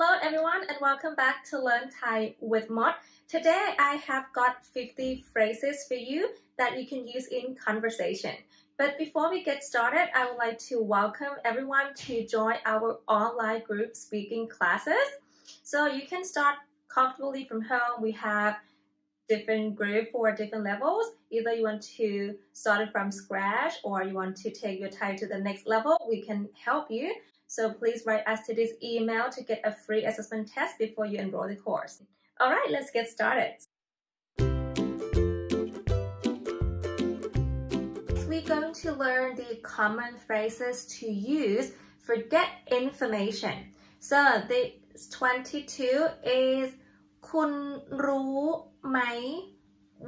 Hello everyone and welcome back to Learn Thai with Mod. Today I have got 50 phrases for you that you can use in conversation. But before we get started, I would like to welcome everyone to join our online group speaking classes. So you can start comfortably from home. We have different group for different levels. Either you want to start it from scratch or you want to take your Thai to the next level, we can help you. So please write us to this email to get a free assessment test before you enroll the course. All right, let's get started. We're going to learn the common phrases to use for get information. So the 22 is คุณรู้ไหม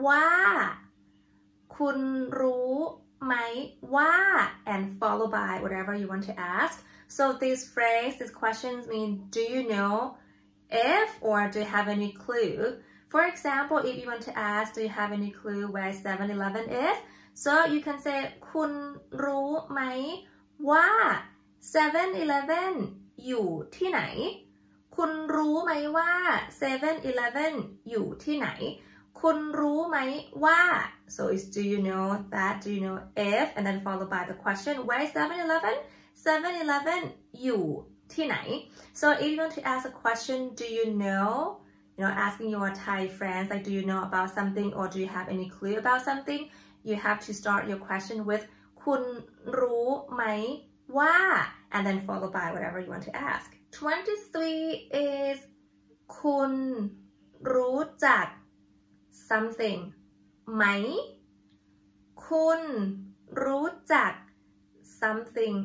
ว่า คุณรู้ไหมว่า and followed by whatever you want to ask so this phrase, this questions mean, do you know if or do you have any clue? For example, if you want to ask, do you have any clue where 7-Eleven is? So you can say คุณรู้ไหมว่า 7-Eleven อยู่ที่ไหน คุณรู้ไหมว่า 7-Eleven อยู่ที่ไหน คุณรู้ไหมว่า so it's do you know that do you know if and then followed by the question where is 7-Eleven 7-Eleven อยู่ที่ไหน so if you want to ask a question do you know you know asking your Thai friends like do you know about something or do you have any clue about something you have to start your question with คุณรู้ไหมว่า and then followed by whatever you want to ask 23 is คุณรู้จัก something ไหม คุณรู้จัก something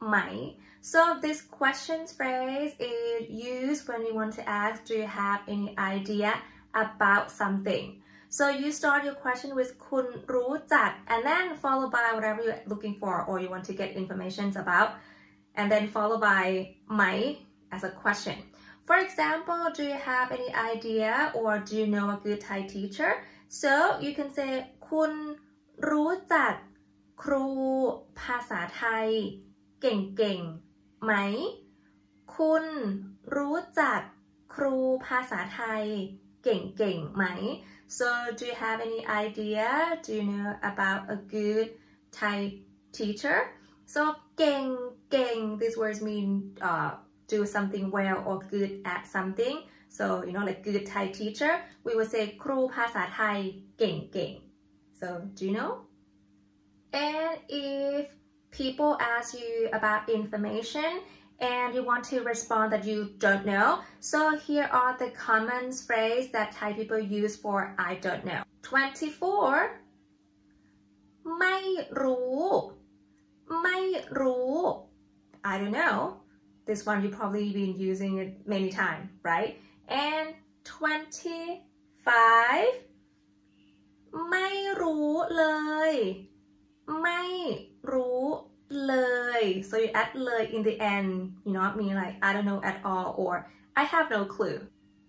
my. So this question phrase is used when you want to ask, do you have any idea about something? So you start your question with คุณรู้จัก and then followed by whatever you're looking for or you want to get information about and then followed by my as a question. For example, do you have any idea or do you know a good Thai teacher? So you can say คุณรู้จักครูภาษาไทย เก่งๆ ไหม คุณรู้จักครูภาษาไทย เก่งๆ ไหม so do you have any idea do you know about a good Thai teacher so เก่งเก่ง these words mean uh, do something well or good at something so you know like good Thai teacher we would say ครูภาษาไทย เก่งๆ so do you know and if people ask you about information and you want to respond that you don't know. So here are the common phrases that Thai people use for I don't know. 24ไม่รู้ไม่รู้ I don't know. This one you probably been using it many times, right? And 25ไม่รู้เลยไม่ รู้เลย so you add เลย in the end you know mean like I don't know at all or I have no clue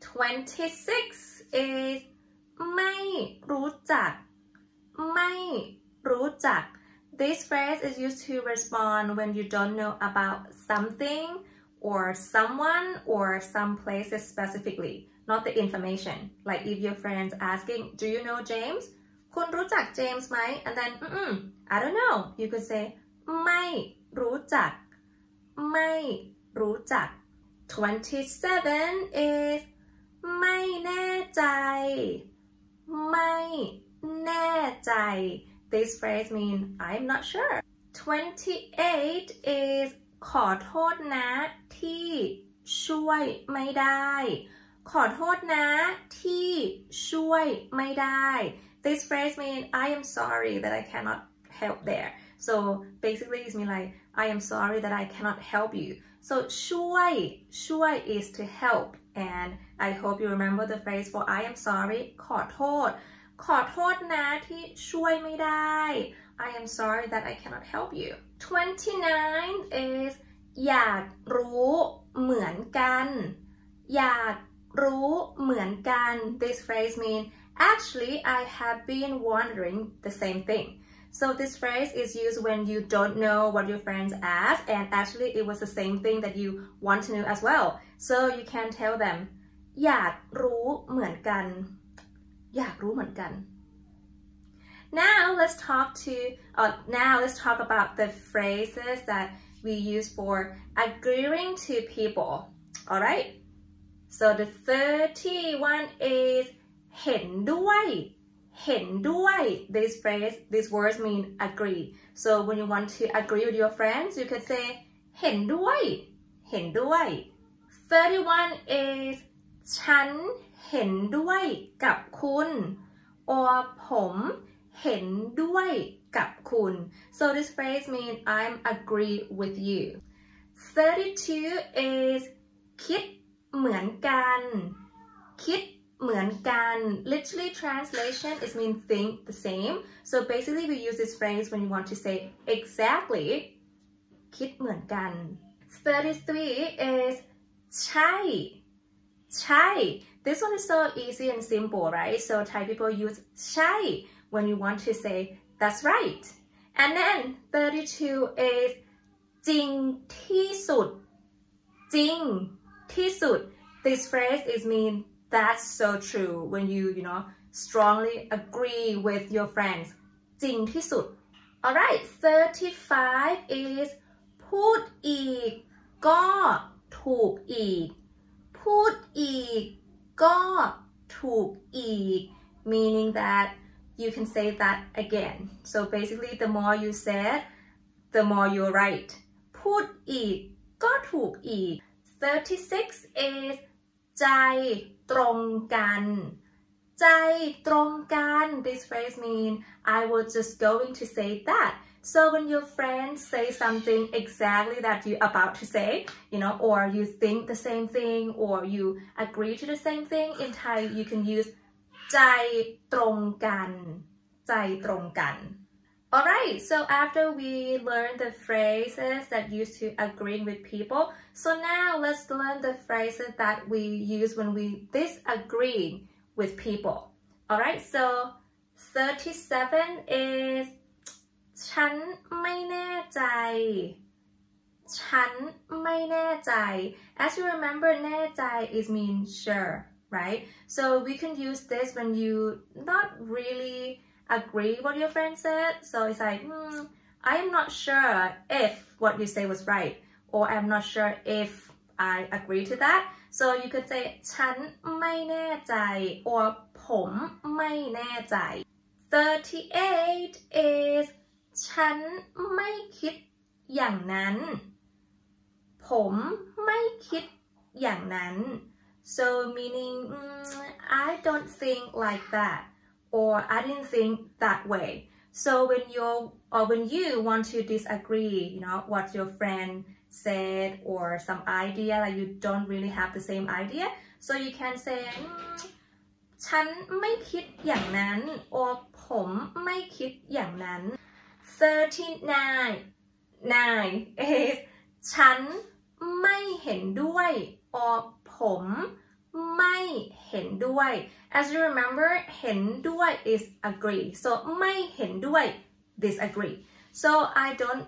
26 is ไม่รู้จักไม่รู้จัก this phrase is used to respond when you don't know about something or someone or some places specifically not the information like if your friends asking do you know James คุณรู้จักเจมส์ไหม and then mm -mm, I don't know you could say ไม่รู้จัก ไม่รู้จัก 27 is ไม่แน่ใจ ไม่แน่ใจ this phrase mean I'm not sure 28 is ขอโทษนะที่ช่วยไม่ได้ ขอโทษนะที่ วยไม่ได้ This phrase means I am sorry that I cannot help there. So basically it's mean like I am sorry that I cannot help you. So ช่วยช่วย is to help and I hope you remember the phrase for I am sorry ขอโทษขอโทษนะที่ช่วยไม่ได้ I am sorry that I cannot help you 29 is อยากรู้เหมือนกันอยาก รู้เหมือนกัน this phrase means Actually, I have been wondering the same thing. So this phrase is used when you don't know what your friends ask and actually it was the same thing that you want to know as well. So you can tell them อยากรู้เหมือนกัน อยากรู้เหมือนกัน Now let's talk to uh, now let's talk about the phrases that we use for agreeing to people. Alright? So the 31 is เห็นด้วยเห็นด้วย this phrase these words mean agree so when you want to agree with your friends you could say เห็นด้วยเห็นด้วย 31 is ฉันเห็นด้วยกับคุณ or ผมเห็นด้วยกับคุณ so this phrase means I'm agree with you 32 is คิด เหมือนกันคิดเหมือนกัน literally translation is mean think the same so basically we use this phrase when you want to say exactly คิดเหมือนกัน 33 is ใช่ใช่ this one is so easy and simple right so Thai people use ใช่ when you want to say that's right and then 32 is จริงที่สุดจริง ที่สุด this phrase is mean that's so true when you, you know, strongly agree with your friends. จริงที่สุด Alright, 35 is พูดอีกก็ถูกอีกพูดอีกก็ถูกอีก meaning that you can say that again. So basically, the more you say it, the more you're right. พูดอีกก็ถูกอีก 36 is ใจตรงกันใจตรงกัน this phrase mean I was just going to say that so when your friends say something exactly that you about to say you know or you think the same thing or you agree to the same thing in Thai you can use ใจตรงกันใจตรงกัน Alright, so after we learned the phrases that used to agreeing with people, so now let's learn the phrases that we use when we disagree with people. Alright, so 37 is ฉันไม่แน่ใจฉันไม่แน่ใจ As you remember แน่ใจ is mean sure, right? So we can use this when you not really agree what your friend said. So it's like, hmm, I'm not sure if what you say was right, or I'm not sure if I agree to that. So you could say ฉันไม่แน่ใจ or ผมไม่แน่ใจ 38 is ฉันไม่คิดอย่างนั้น ผมไม่คิดอย่างนั้น so meaning mm, I don't think like that or I didn't think that way. So when you or when you want to disagree, you know, what your friend said or some idea that you don't really have the same idea, so you can say ฉันไม่คิดอย่างนั้น or ผมไม่คิดอย่างนั้น 39 9 is ฉันไม่เห็นด้วย or ผม ไม่เห็นด้วย as you remember เห็นด้วย is agree so ไม่เห็นด้วย disagree so I don't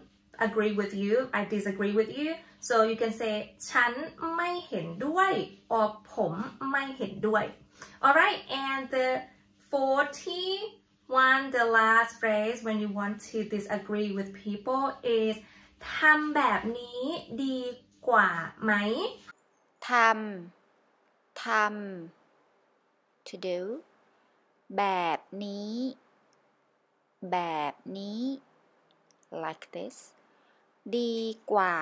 agree with you I disagree with you so you can say ฉันไม่เห็นด้วย or ผมไม่เห็นด้วย alright and the 41 the last phrase when you want to disagree with people is ทำแบบนี้ดีกว่าไหมทำ ทำ to do แบบนี้ แบบนี้ like this ดีกว่า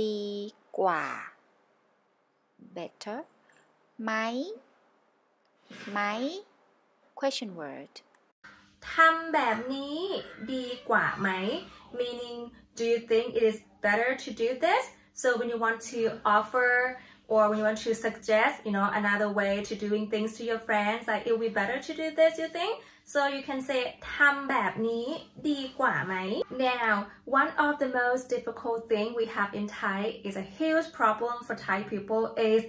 ดีกว่า better ไหม ไหม question word ทำแบบนี้ดีกว่าไหม meaning do you think it is better to do this so when you want to offer or when you want to suggest, you know, another way to doing things to your friends, like it will be better to do this, you think? So you can say ทำแบบนี้ดีกว่าไหม Now, one of the most difficult thing we have in Thai is a huge problem for Thai people is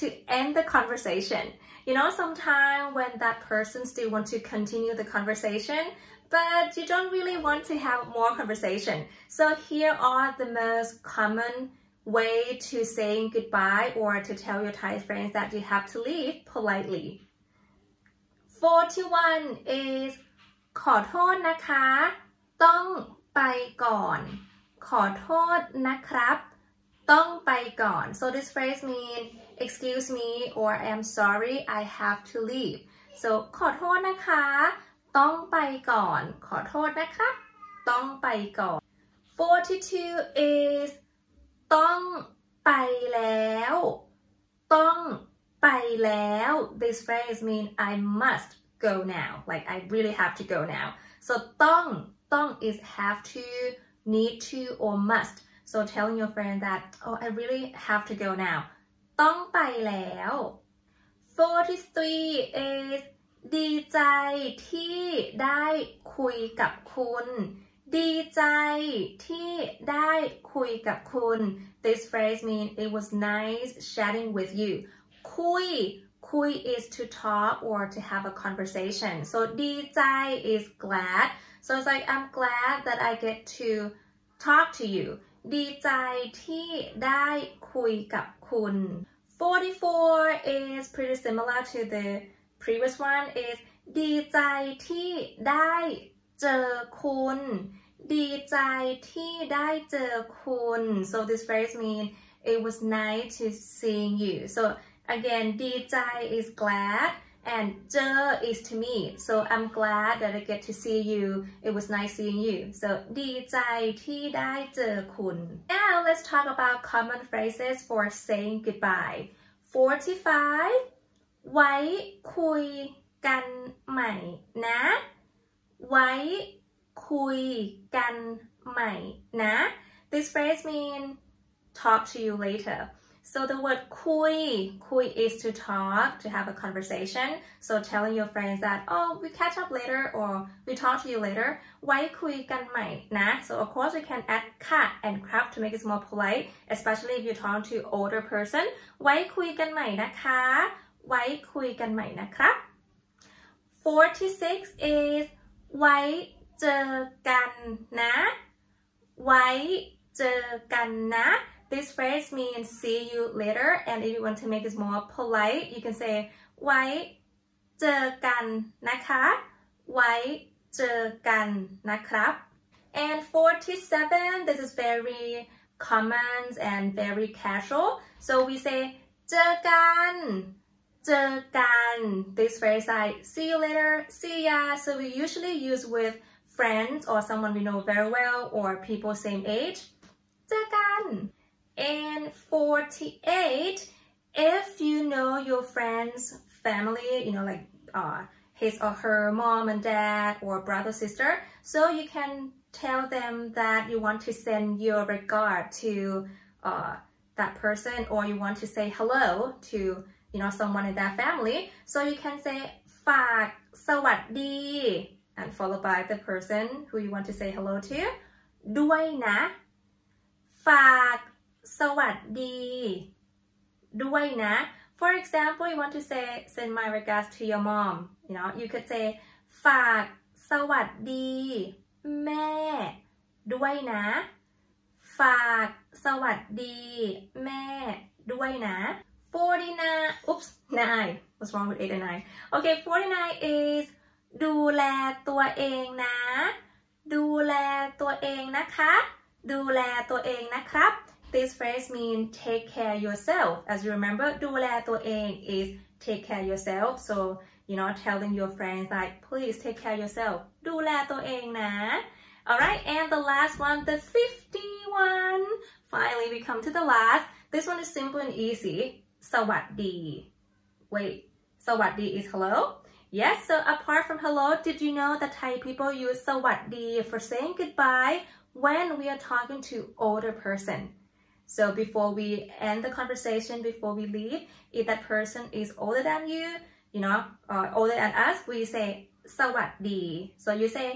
to end the conversation. You know, sometimes when that person still want to continue the conversation, but you don't really want to have more conversation. So here are the most common way to saying goodbye or to tell your Thai friends that you have to leave politely. 41 is ขอโทษนะคะ ต้องไปก่อน ขอโทษนะครับ ต้องไปก่อน so this phrase mean excuse me or I'm sorry I have to leave so ขอโทษนะคะ ต้องไปก่อน ขอโทษนะครับ ต้องไปก่อน 42 is ต้องไปแล้ว ต้องไปแล้ว this phrase mean I must go now like I really have to go now so ต้องต้อง is have to need to or must so telling your friend that oh I really have to go now ต้องไปแล้ว 43 is ดีใจที่ได้คุยกับคุณ ดีใจที่ได้คุยกับคุณ This phrase means it was nice chatting with you คุยคุย is to talk or to have a conversation so ดีใจ is glad so it's like I'm glad that I get to talk to you ดีใจที่ได้คุยกับคุณ 44 is pretty similar to the previous one is ดีใจที่ได้เจอคุณ ดีใจที่ได้เจอคุณ so this phrase mean it was nice to seeing you so again ดีใจ is glad and เจอ is to meet so I'm glad that I get to see you it was nice seeing you so ดีใจที่ได้เจอคุณ now let's talk about common phrases for saying goodbye 45 ไว้คุยกันใหม่นะ ไว้ คุยกันใหม่นะ this phrase mean talk to you later so the word คุยคุย is to talk to have a conversation so telling your friends that oh we catch up later or we talk to you later ไว้คุยกันใหม่นะ so of course we can add ค่ะ and ครับ to make it more polite especially if you talk to older person ไว้คุยกันใหม่นะคะ ไว้คุยกันใหม่นะครับ 46 is ไว้ เจอกันนะ ไว้เจอกันนะ this phrase means see you later and if you want to make it more polite you can say ไว้เจอกันนะคะ ไว้เจอกันนะครับ and 47 this is very common and very casual so we say เจอกันเจอกัน this phrase like see you later see ya so we usually use with friends or someone we know very well or people same age เจอกัน and 48 if you know your friend's family you know like uh, his or her mom and dad or brother sister so you can tell them that you want to send your regard to uh, that person or you want to say hello to you know someone in that family so you can say ฝากสวัสดี and followed by the person who you want to say hello to ด้วยนะ ฝากสวัสดี ด้วยนะ for example you want to say send my regards to your mom you know you could say ฝากสวัสดี แม่ ด้วยนะ ฝากสวัสดี แม่ ด้วยนะ 49 oops 9 what's wrong with 8 and 9 okay 49 is ดูแลตัวเองนะ ดูแลตัวเองนะคะ ดูแลตัวเองนะครับ this phrase means take care yourself as you remember ดูแลตัวเอง is take care yourself so you know telling your friends like please take care yourself ดูแลตัวเองนะ alright and the last one the 51 finally we come to the last this one is simple and easy สวัสดี wait สวัสดี is hello Yes, so apart from hello, did you know that Thai people use สวัสดี for saying goodbye when we are talking to older person? So before we end the conversation, before we leave, if that person is older than you, you know, uh, older than us, we say สวัสดี So you say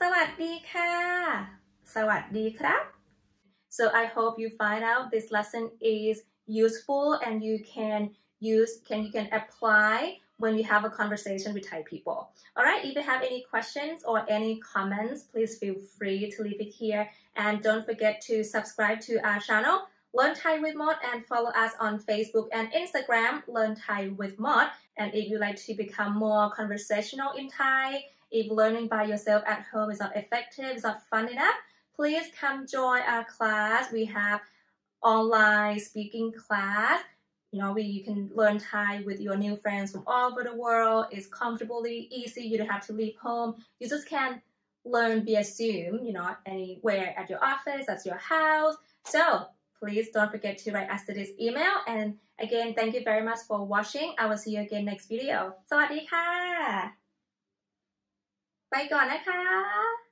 สวัสดีค่ะสวัสดีครับ So I hope you find out this lesson is useful and you can use, can you can apply when you have a conversation with Thai people. All right, if you have any questions or any comments, please feel free to leave it here. And don't forget to subscribe to our channel, Learn Thai with Mod, and follow us on Facebook and Instagram, Learn Thai with Mod. And if you like to become more conversational in Thai, if learning by yourself at home is not effective, is not fun enough, please come join our class. We have online speaking class you know, you can learn Thai with your new friends from all over the world. It's comfortably easy. You don't have to leave home. You just can learn via Zoom, you know, anywhere at your office, at your house. So please don't forget to write us to this email. And again, thank you very much for watching. I will see you again next video. สวัสดีค่ะ ไปก่อนนะคะ